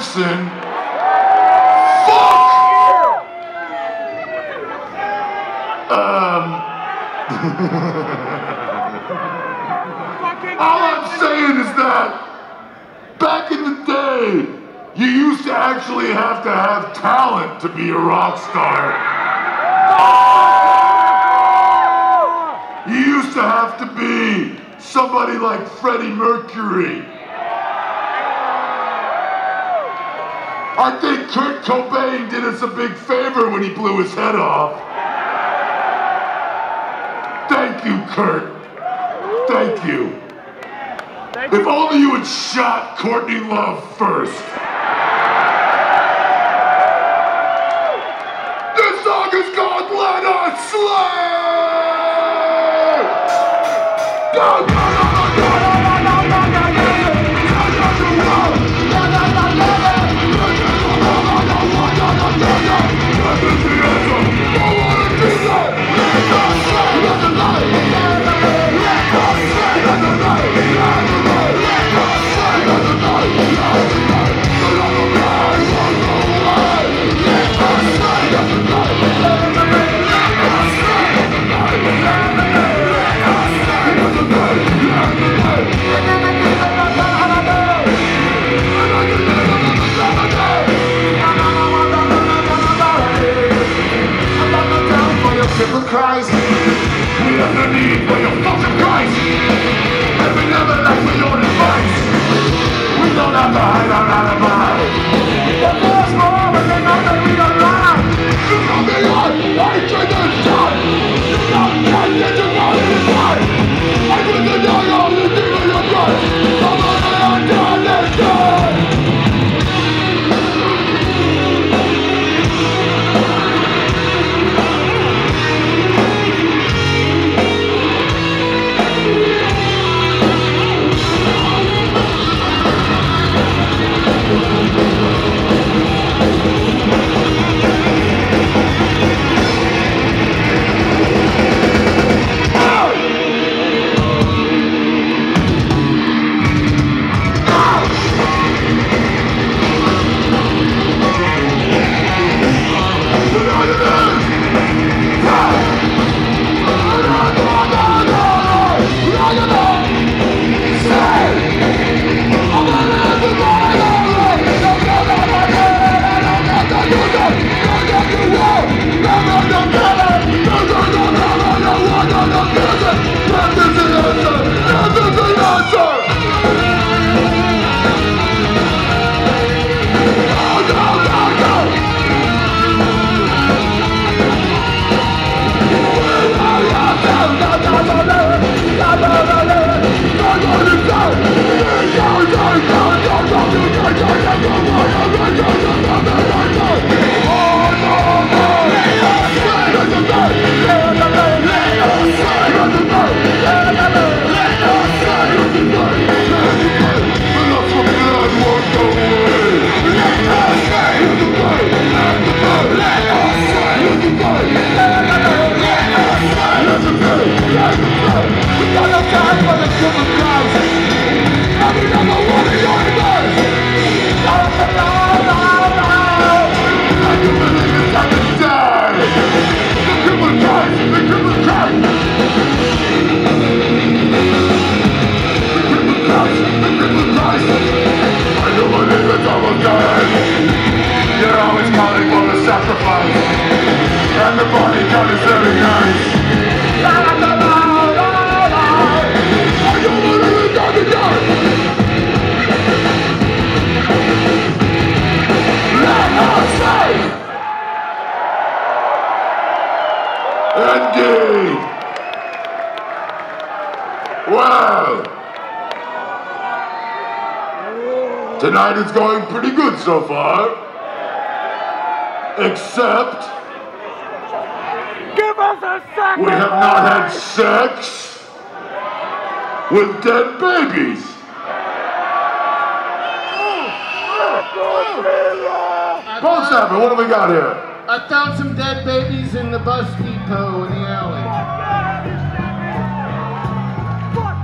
Fuck! Um, all I'm saying is that back in the day, you used to actually have to have talent to be a rock star. You used to have to be somebody like Freddie Mercury. I think Kurt Cobain did us a big favor when he blew his head off. Thank you, Kurt. Thank you. If only you had shot Courtney Love first. This song is called Let Us Slay! Go, Christ, we have the need Tonight is going pretty good so far. Except Give us a second! we have not had sex with dead babies. Bonesnapper, what do we got here? I found some dead babies in the bus depot in the alley.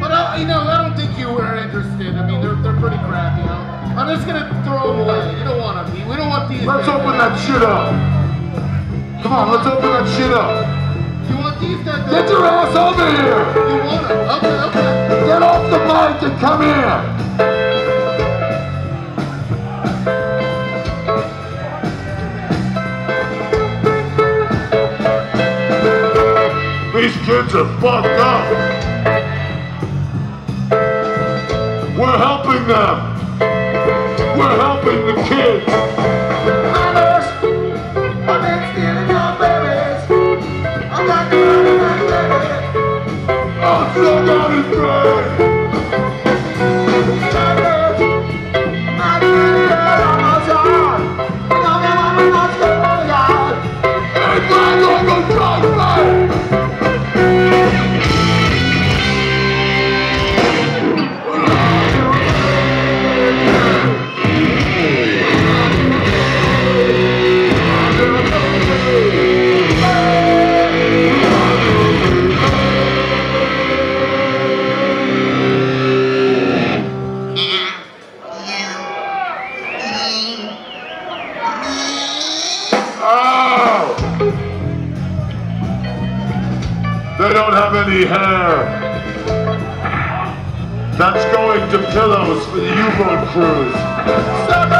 But I, you know, I don't think you were interested. I mean, they're, they're pretty crappy, huh? I'm just gonna throw them away. You don't want them. We don't want these. Let's dead open babies. that shit up. Come on, let's open that shit up. You want these dead Get your ass over here. You want them? Okay, okay. Get off the mic and come here. These kids are fucked up. We're helping them. We're helping the kids. That's going to pillows for the U-boat mama,